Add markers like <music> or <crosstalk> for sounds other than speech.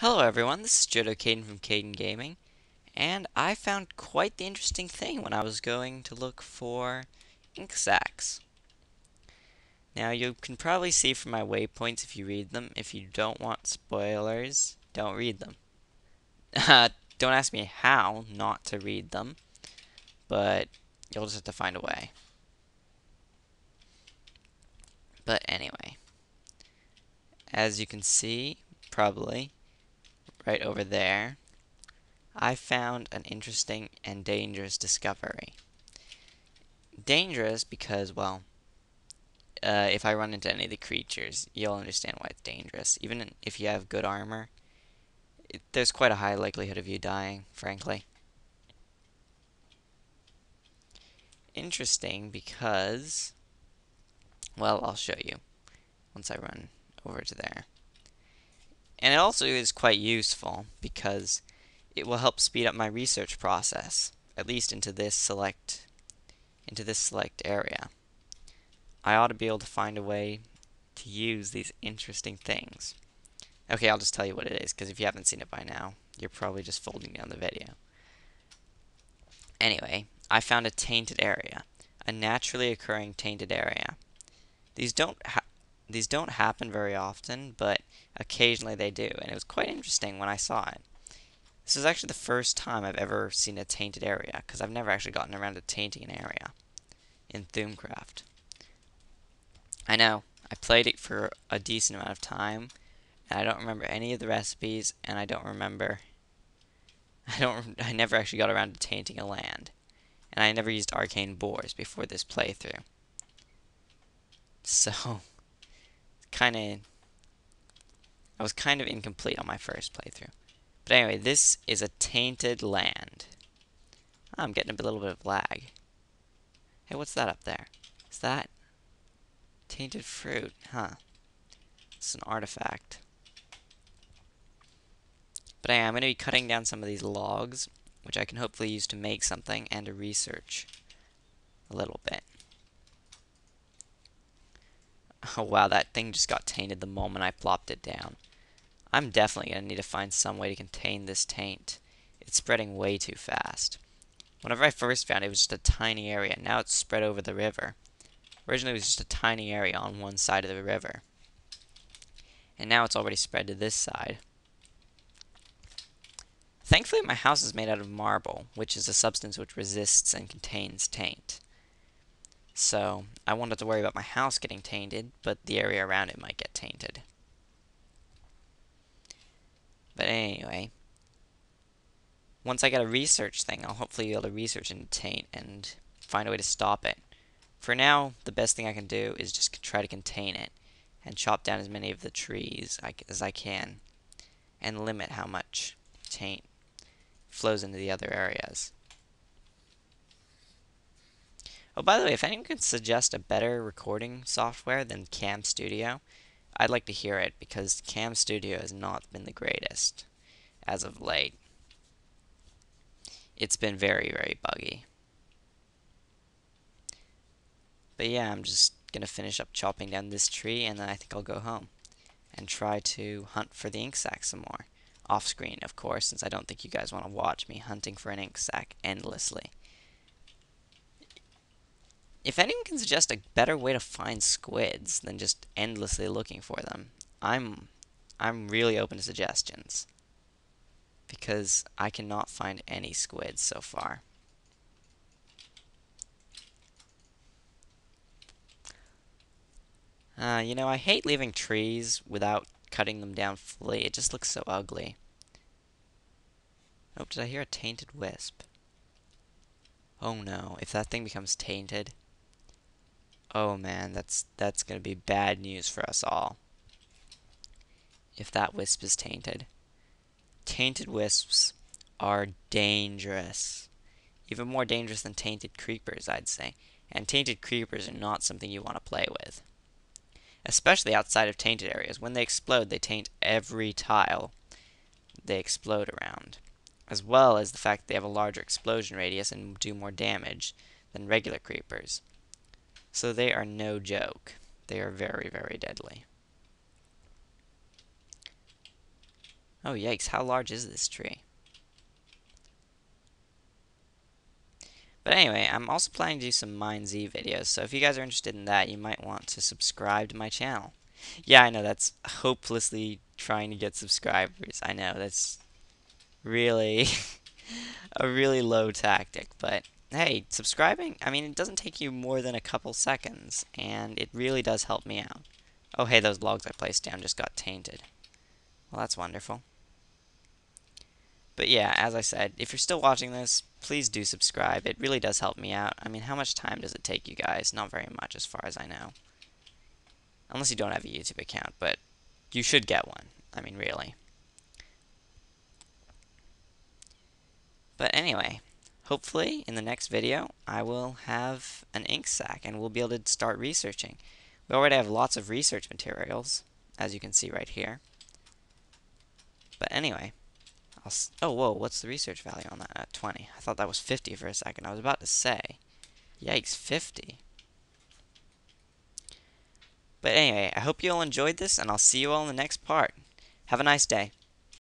Hello everyone, this is Jodo Kaiden from Kaiden Gaming, and I found quite the interesting thing when I was going to look for ink sacs. Now you can probably see from my waypoints if you read them, if you don't want spoilers, don't read them. <laughs> Uh, don't ask me how not to read them, but you'll just have to find a way. But anyway, as you can see, probably, right over there, I found an interesting and dangerous discovery. Dangerous because, well, uh, if I run into any of the creatures, you'll understand why it's dangerous. Even if you have good armor, it, there's quite a high likelihood of you dying, frankly. Interesting because, well, I'll show you once I run over to there. And it also is quite useful because it will help speed up my research process, at least into this select into this select area. I ought to be able to find a way to use these interesting things. Okay, I'll just tell you what it is, because if you haven't seen it by now, you're probably just folding down the video. Anyway, I found a tainted area, a naturally occurring tainted area. These don't these don't happen very often, but occasionally they do, and it was quite interesting when I saw it. This is actually the first time I've ever seen a tainted area, because I've never actually gotten around to tainting an area in Thaumcraft. I know, I played it for a decent amount of time, and I don't remember any of the recipes, and I don't remember... <laughs> I don't. I never actually got around to tainting a land, and I never used arcane bores before this playthrough. So, <laughs> kind of I was kind of incomplete on my first playthrough. But anyway, this is a tainted land. Oh, I'm getting a little bit of lag. Hey, what's that up there? Is that tainted fruit? Huh. It's an artifact. But anyway, I'm going to be cutting down some of these logs, which I can hopefully use to make something and to research a little bit. <laughs> Oh wow, that thing just got tainted the moment I plopped it down. I'm definitely going to need to find some way to contain this taint. It's spreading way too fast. Whenever I first found it, it was just a tiny area. Now it's spread over the river. Originally, it was just a tiny area on one side of the river. And now it's already spread to this side. Thankfully, my house is made out of marble, which is a substance which resists and contains taint. So, I won't have to worry about my house getting tainted, but the area around it might get tainted. But anyway, once I get a research thing, I'll hopefully be able to research into taint and find a way to stop it. For now, the best thing I can do is just try to contain it and chop down as many of the trees as I can and limit how much taint flows into the other areas. Oh, by the way, if anyone can suggest a better recording software than Cam Studio, I'd like to hear it because Cam Studio has not been the greatest as of late. It's been very, very buggy. But yeah, I'm just going to finish up chopping down this tree and then I think I'll go home and try to hunt for the ink sac some more. Off screen, of course, since I don't think you guys want to watch me hunting for an ink sac endlessly. If anyone can suggest a better way to find squids than just endlessly looking for them, I'm I'm really open to suggestions. Because I cannot find any squids so far. Uh, you know, I hate leaving trees without cutting them down fully. It just looks so ugly. Oh, did I hear a tainted wisp? Oh no, if that thing becomes tainted, Oh man, that's that's going to be bad news for us all. If that wisp is tainted. Tainted wisps are dangerous. Even more dangerous than tainted creepers, I'd say. And tainted creepers are not something you want to play with. Especially outside of tainted areas. When they explode, they taint every tile they explode around. As well as the fact that they have a larger explosion radius and do more damage than regular creepers. So they are no joke. They are very, very deadly. Oh, yikes. How large is this tree? But anyway, I'm also planning to do some MineZ videos, so if you guys are interested in that, you might want to subscribe to my channel. Yeah, I know, that's hopelessly trying to get subscribers. I know, that's really <laughs> a really low tactic, but hey, subscribing, I mean, it doesn't take you more than a couple seconds, and it really does help me out. Oh, hey, those logs I placed down just got tainted. Well, that's wonderful. But yeah, as I said, if you're still watching this, please do subscribe. It really does help me out. I mean, how much time does it take you guys? Not very much, as far as I know. Unless you don't have a YouTube account, but you should get one. I mean, really. But anyway, hopefully in the next video, I will have an ink sac and we'll be able to start researching. We already have lots of research materials, as you can see right here. But anyway, I'll oh, whoa, what's the research value on that? At 20. I thought that was 50 for a second. I was about to say. Yikes, 50. But anyway, I hope you all enjoyed this, and I'll see you all in the next part. Have a nice day.